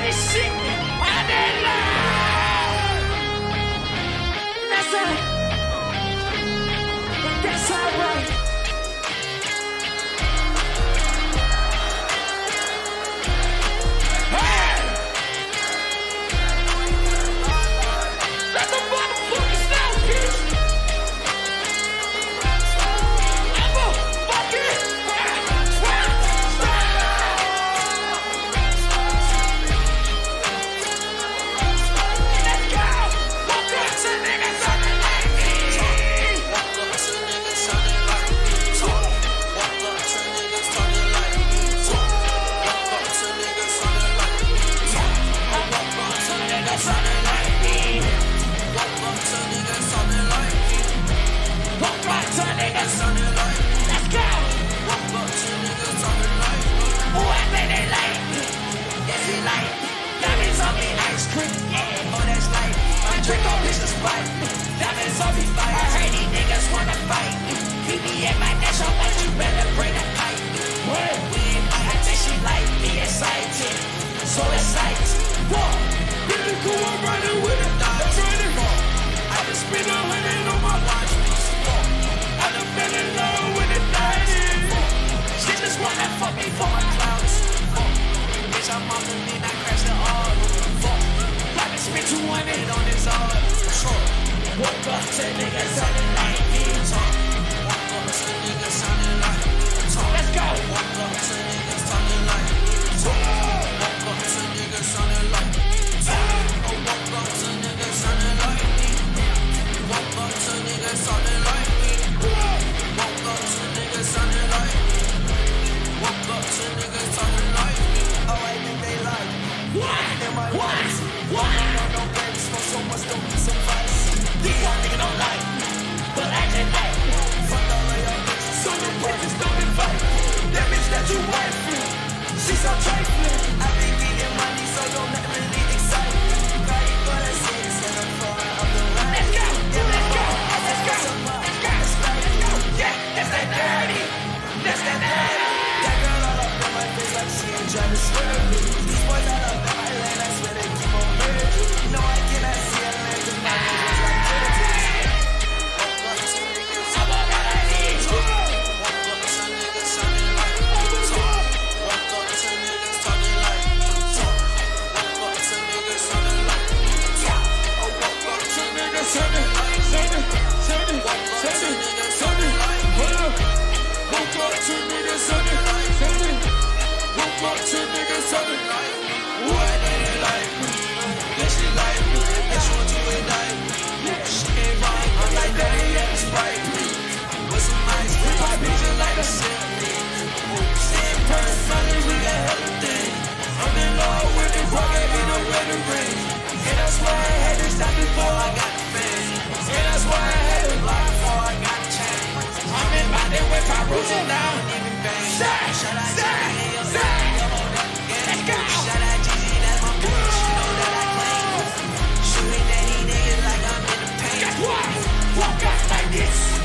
finishing an me my dash on like you better bring a pipe. What? I think she like me excited. So excited. What? Really cool, I'm riding with a dog. I'm. I just spent a hundred on my watch. I done fell in love with a diamond. She just wanna fuck me for my clouds. Bitch, I'm off and then I crashed the all. Fuck. I just spent 200 on this all. Woke up, to niggas, I Yes.